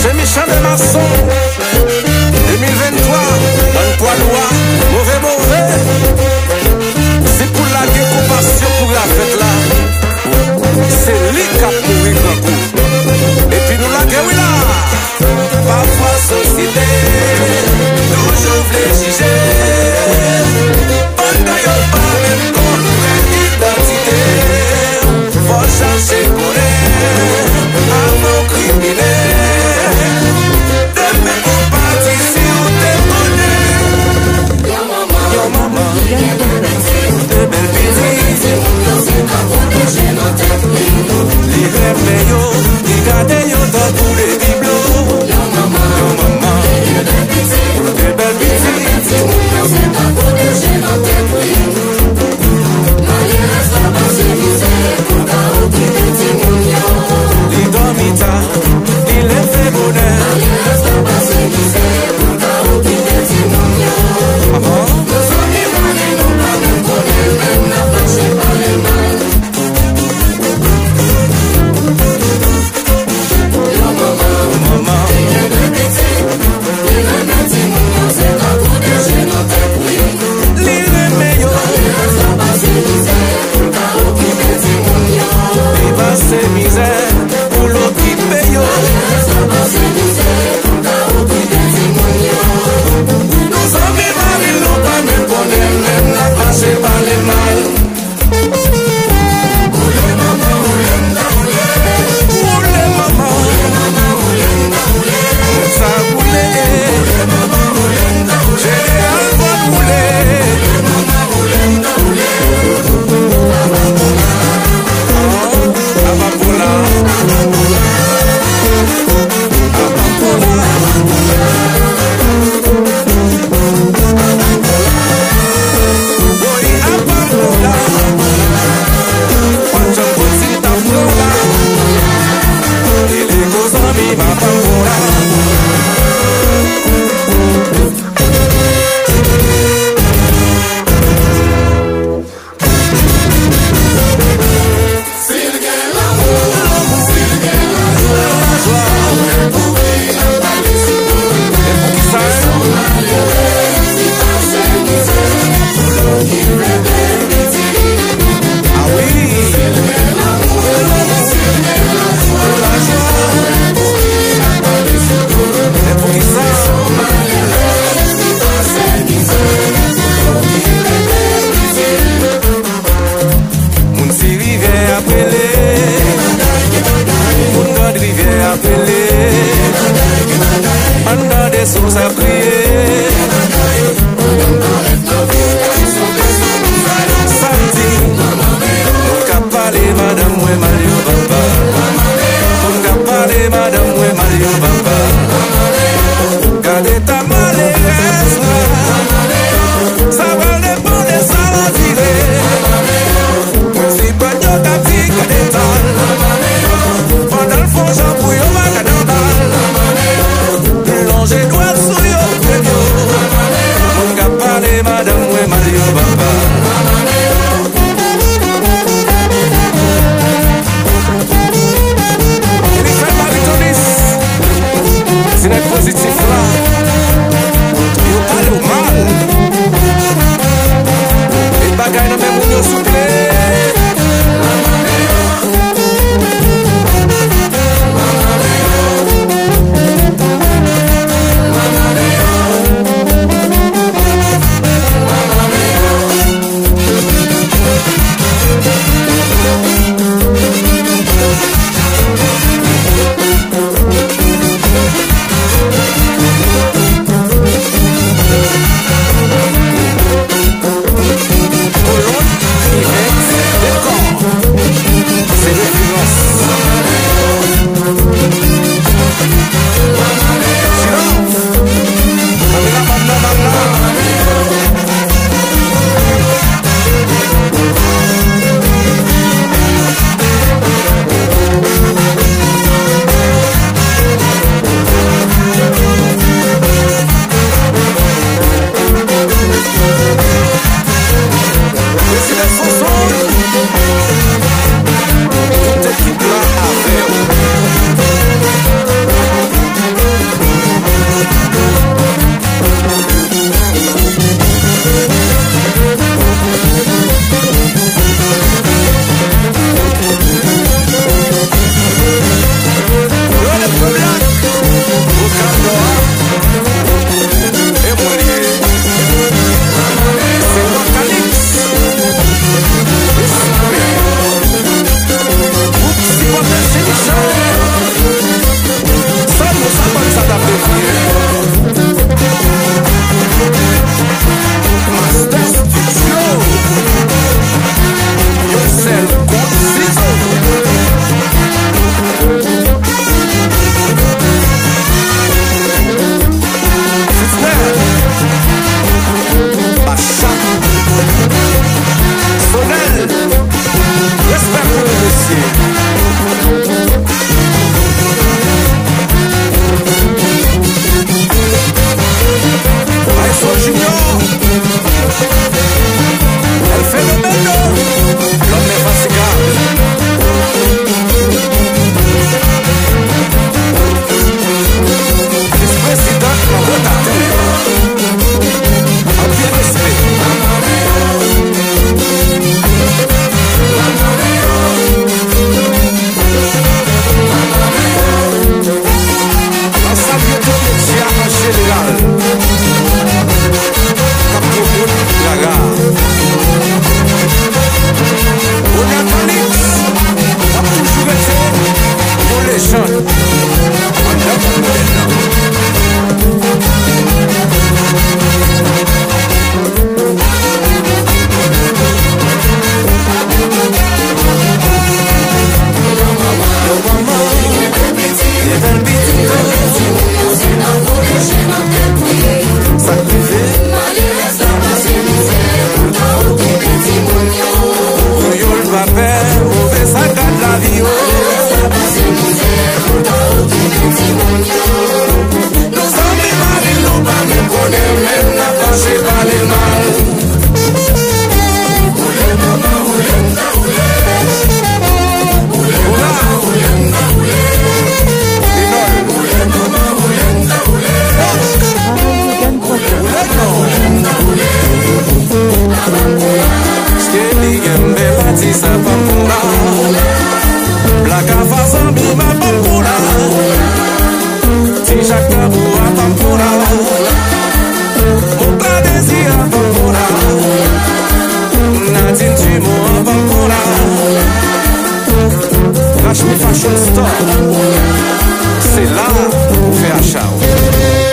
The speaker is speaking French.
C'est Michel de maçons 2023, bonne poids mauvais mauvais. C'est pour la découpation, pour la fête là. C'est lui qui a pourri grand coup nous a. Fashion Store Se la pou fe achao